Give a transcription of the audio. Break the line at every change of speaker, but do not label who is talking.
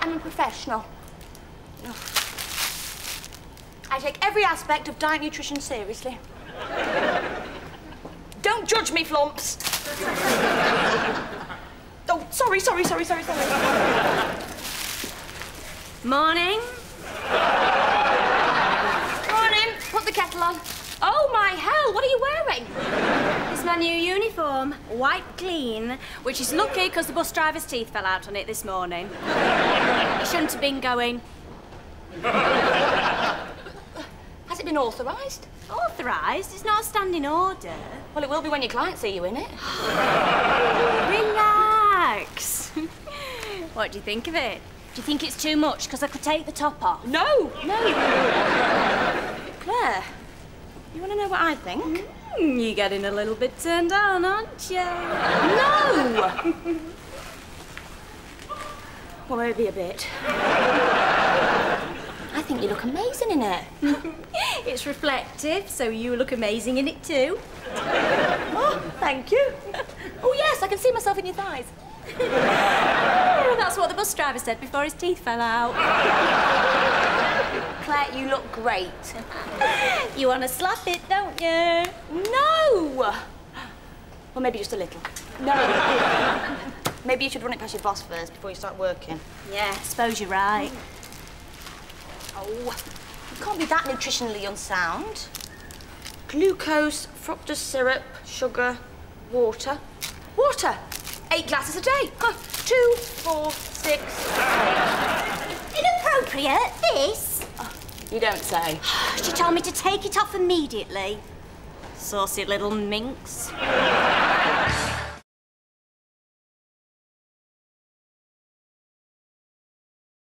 am a professional. I take every aspect of diet nutrition seriously. Don't judge me, Flumps. oh, sorry, sorry, sorry, sorry, sorry.
Morning.
Morning. Put the kettle on. Oh, my hell, what are you wearing?
It's my new uniform, white clean, which is lucky because the bus driver's teeth fell out on it this morning. it shouldn't have been going.
Has it been authorised?
Authorised? It's not a standing order.
Well, it will be when your clients see you in it.
Relax. what do you think of it? Do you think it's too much? Because I could take the top off.
No, no. Claire, you want to know what I think?
Mm, you're getting a little bit turned on, aren't you?
No! well, maybe a bit. I think you look amazing in it.
It's reflective, so you look amazing in it too.
Oh, thank you. Oh, yes, I can see myself in your thighs.
Oh, that's what the bus driver said before his teeth fell out.
Claire, you look great.
You want to slap it, don't you?
No! Well, maybe just a little. No. maybe you should run it past your boss first before you start working.
Yeah, I suppose you're right.
Oh, you can't be that nutritionally unsound. Glucose, fructose syrup, sugar, water. Water! Eight glasses a day. Huh. Two, four, six.
Inappropriate, this?
You don't say.
She told me to take it off immediately. Saucy little minx.